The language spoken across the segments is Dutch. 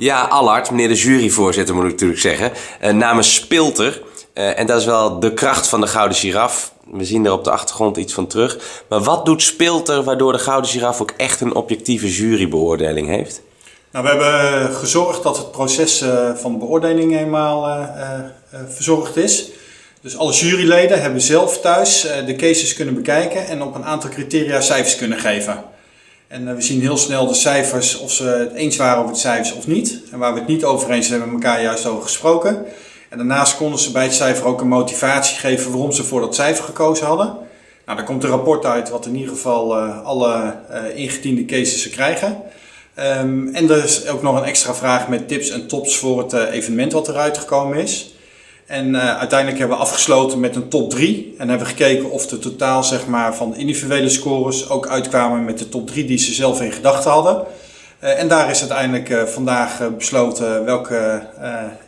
Ja, Allard, meneer de juryvoorzitter moet ik natuurlijk zeggen. Uh, namens Spilter. Uh, en dat is wel de kracht van de Gouden Giraf. We zien er op de achtergrond iets van terug. Maar wat doet Spilter waardoor de Gouden Giraf ook echt een objectieve jurybeoordeling heeft? Nou, we hebben gezorgd dat het proces uh, van de beoordeling eenmaal verzorgd is. Dus alle juryleden hebben zelf thuis de cases kunnen bekijken en op een aantal criteria cijfers kunnen geven. En uh, we zien heel snel de cijfers, of ze het eens waren over de cijfers of niet. En waar we het niet over eens hebben, hebben we elkaar juist over gesproken. En daarnaast konden ze bij het cijfer ook een motivatie geven waarom ze voor dat cijfer gekozen hadden. Nou, daar komt een rapport uit wat in ieder geval uh, alle uh, ingediende cases krijgen. Um, en er is ook nog een extra vraag met tips en tops voor het evenement wat eruit gekomen is. En uh, uiteindelijk hebben we afgesloten met een top 3. En hebben we gekeken of de totaal zeg maar, van individuele scores ook uitkwamen met de top 3 die ze zelf in gedachten hadden. Uh, en daar is uiteindelijk uh, vandaag besloten welke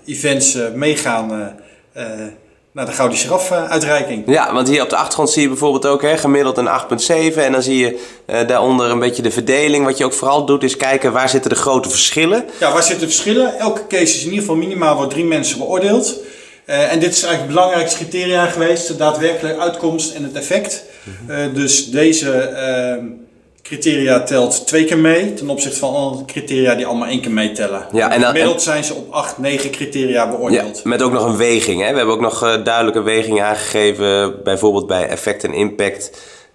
events meegaan naar de Gouden Giraf-uitreiking. Ja, want hier op de achtergrond zie je bijvoorbeeld ook hè, gemiddeld een 8,7. En dan zie je daaronder een beetje de verdeling. Wat je ook vooral doet is kijken waar zitten de grote verschillen. Ja, waar zitten de verschillen? Elke case is in ieder geval minimaal door drie mensen beoordeeld. Uh, en dit is eigenlijk het belangrijkste criteria geweest, de daadwerkelijke uitkomst en het effect. Uh, dus deze uh, criteria telt twee keer mee ten opzichte van andere criteria die allemaal één keer meetellen. Ja, en gemiddeld zijn ze op acht, negen criteria beoordeeld. Ja, met ook nog een weging. Hè? We hebben ook nog uh, duidelijke weging aangegeven, bijvoorbeeld bij effect en impact.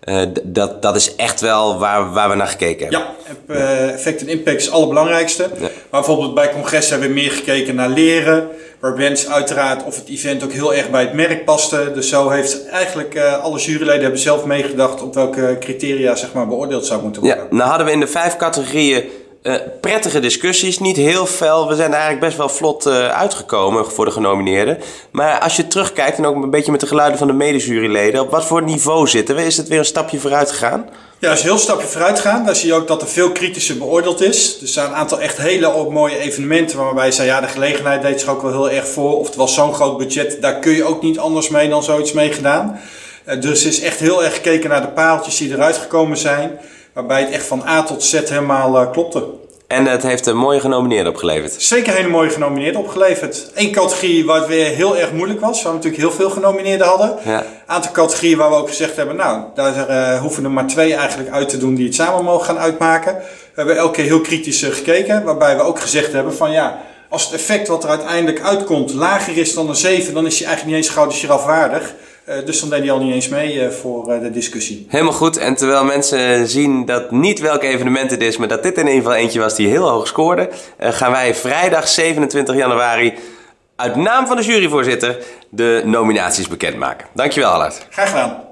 Uh, dat, dat is echt wel waar, waar we naar gekeken hebben. Ja, uh, effect en impact is het allerbelangrijkste. Ja. Maar bijvoorbeeld bij congressen hebben we meer gekeken naar leren. Waarbij uiteraard of het event ook heel erg bij het merk paste. Dus zo heeft eigenlijk uh, alle juryleden hebben zelf meegedacht op welke criteria zeg maar, beoordeeld zou moeten worden. Ja, nou hadden we in de vijf categorieën uh, prettige discussies. Niet heel fel. We zijn eigenlijk best wel vlot uh, uitgekomen voor de genomineerden. Maar als je terugkijkt en ook een beetje met de geluiden van de medejuryleden. Op wat voor niveau zitten we? Is het weer een stapje vooruit gegaan? Ja, is een heel stapje vooruit gegaan. Daar zie je ook dat er veel kritischer beoordeeld is. Er zijn een aantal echt hele mooie evenementen waarbij zei, ja, de gelegenheid deed zich ook wel heel erg voor. Of het was zo'n groot budget, daar kun je ook niet anders mee dan zoiets mee gedaan. Uh, dus is echt heel erg gekeken naar de paaltjes die eruit gekomen zijn. Waarbij het echt van A tot Z helemaal uh, klopte. En het heeft een mooie genomineerde opgeleverd. Zeker een hele mooie genomineerde opgeleverd. Eén categorie waar het weer heel erg moeilijk was. Waar we natuurlijk heel veel genomineerden hadden. Een aantal categorieën waar we ook gezegd hebben, nou, daar uh, hoeven er maar twee eigenlijk uit te doen die het samen mogen gaan uitmaken. We hebben elke keer heel kritisch uh, gekeken. Waarbij we ook gezegd hebben van ja, als het effect wat er uiteindelijk uitkomt lager is dan een 7, dan is hij eigenlijk niet eens gouden giraf waardig. Uh, dus dan deed hij al niet eens mee uh, voor uh, de discussie. Helemaal goed. En terwijl mensen zien dat niet welk evenement het is, maar dat dit in ieder geval eentje was die heel hoog scoorde, gaan wij vrijdag 27 januari uit naam van de juryvoorzitter de nominaties bekendmaken. Dankjewel, Allard. Graag gedaan.